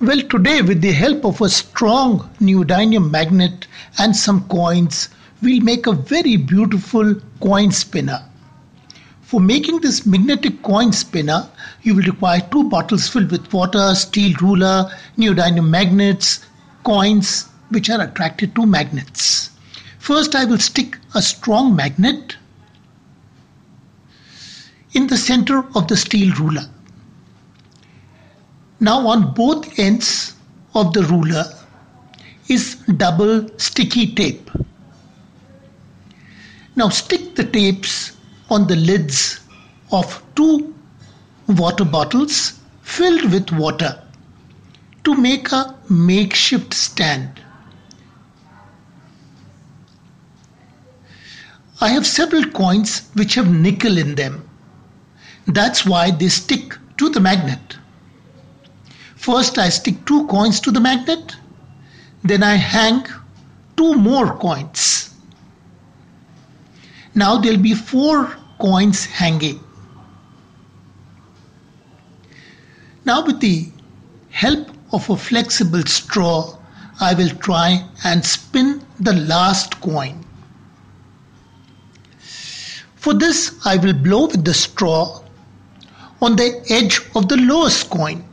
Well, today, with the help of a strong neodymium magnet and some coins, we'll make a very beautiful coin spinner. For making this magnetic coin spinner, you will require two bottles filled with water, steel ruler, neodymium magnets, coins which are attracted to magnets. First, I will stick a strong magnet in the center of the steel ruler. Now on both ends of the ruler is double sticky tape. Now stick the tapes on the lids of two water bottles filled with water to make a makeshift stand. I have several coins which have nickel in them. That's why they stick to the magnet. First, I stick two coins to the magnet, then I hang two more coins. Now there'll be four coins hanging. Now, with the help of a flexible straw, I will try and spin the last coin. For this, I will blow with the straw on the edge of the lowest coin.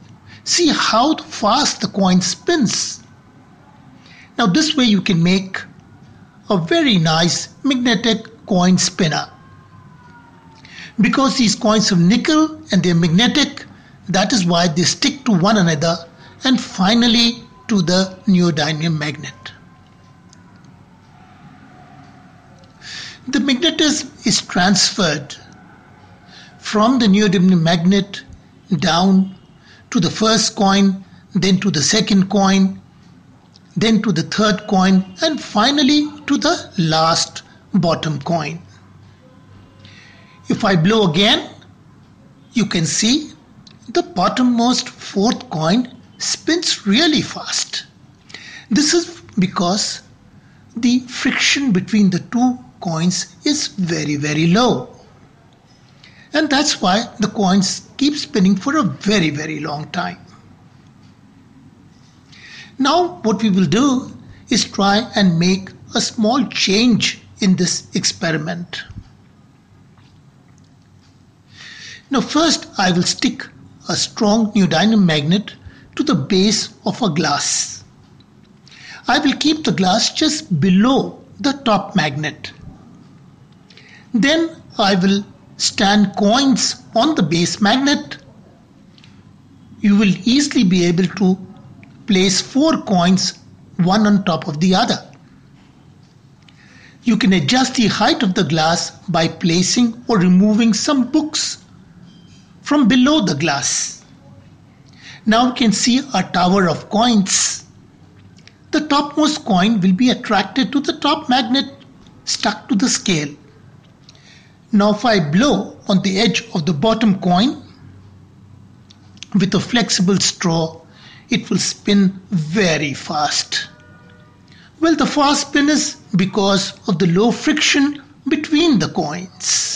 See how fast the coin spins. Now this way you can make a very nice magnetic coin spinner. Because these coins have nickel and they're magnetic, that is why they stick to one another and finally to the neodymium magnet. The magnetism is transferred from the neodymium magnet down to the first coin, then to the second coin, then to the third coin, and finally to the last bottom coin. If I blow again, you can see the bottommost fourth coin spins really fast. This is because the friction between the two coins is very, very low. And that's why the coins keep spinning for a very, very long time. Now, what we will do is try and make a small change in this experiment. Now, first, I will stick a strong neodymium magnet to the base of a glass. I will keep the glass just below the top magnet. Then I will stand coins on the base magnet, you will easily be able to place four coins one on top of the other. You can adjust the height of the glass by placing or removing some books from below the glass. Now you can see a tower of coins. The topmost coin will be attracted to the top magnet stuck to the scale. Now if I blow on the edge of the bottom coin with a flexible straw, it will spin very fast. Well, the fast spin is because of the low friction between the coins.